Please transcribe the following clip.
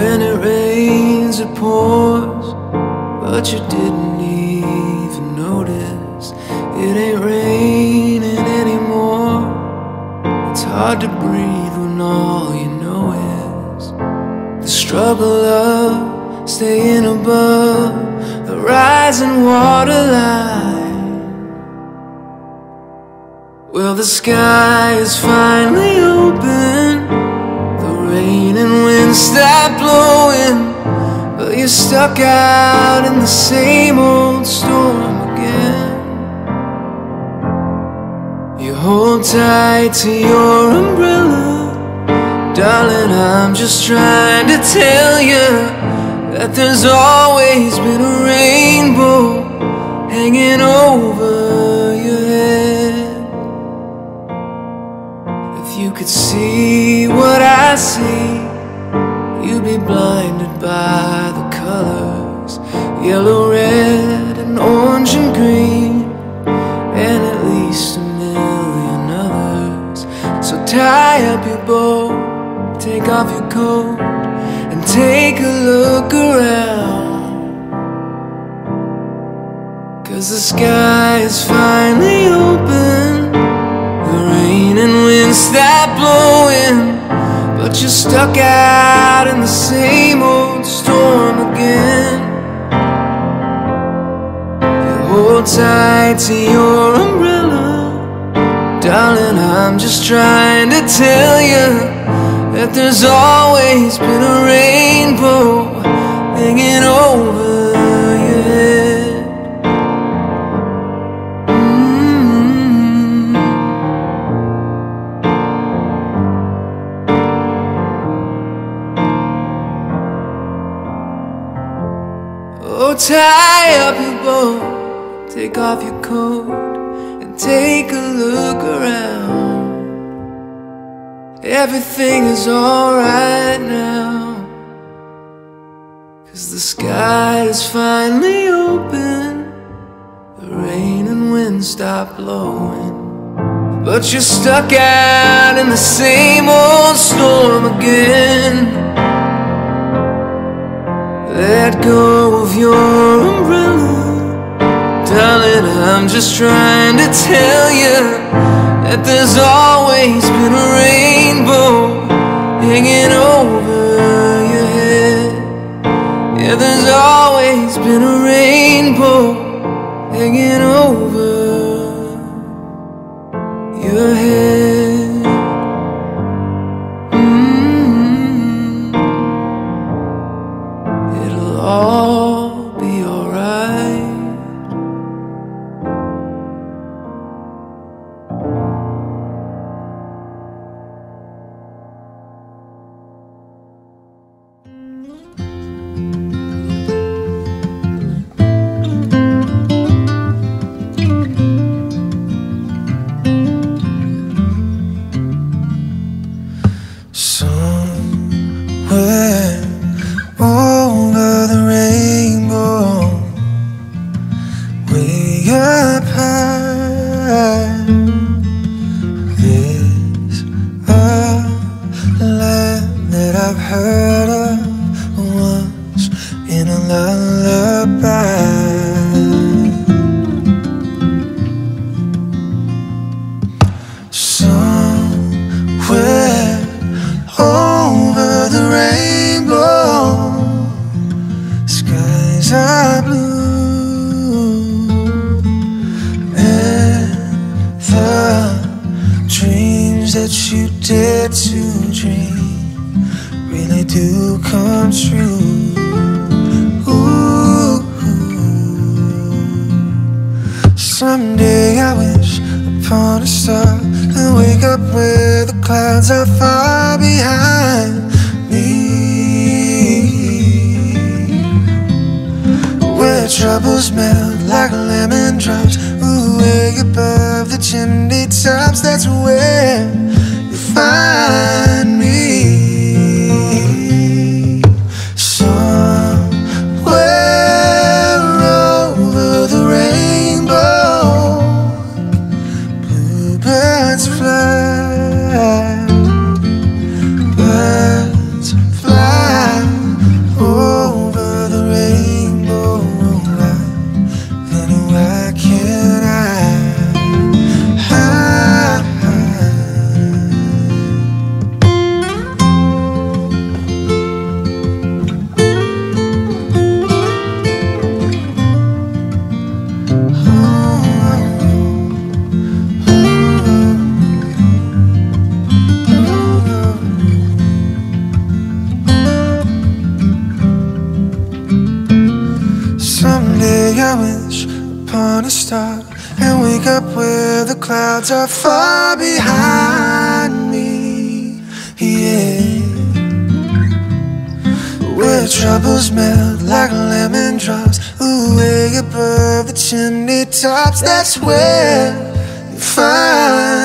When it rains, it pours, but you didn't even notice. It ain't raining anymore. It's hard to breathe when all you know is the struggle of staying above the rising waterline. Well, the sky is finally open. The rain and wind stop blowing. But you're stuck out in the same old storm again. You hold tight to your umbrella. Darling, I'm just trying to tell you that there's always been a rainbow hanging over your head. If you could see what I see, blinded by the colors yellow, red, and orange and green, and at least a million others. So tie up your bow, take off your coat, and take a look around. Cause the sky is finally open. The rain and wind stop blowing. But you're stuck out in the same old storm again. You hold tight to your umbrella. Darling, I'm just trying to tell you that there's always been a rainbow Tie up your bow, take off your coat, and take a look around. Everything is alright now. Cause the sky is finally open, the rain and wind stop blowing. But you're stuck out in the same old storm again. Let go of your umbrella, darling. I'm just trying to tell you that there's always been a rainbow hanging over your head. Yeah, there's always been a rainbow hanging over é do come true. Ooh. Someday I wish upon a star and wake up where the clouds are far behind me. Where troubles melt like lemon drops, way above the chimney tops. That's where clouds are far behind me. Yeah. Where troubles melt like lemon drops, way above the chimney tops. That's where you find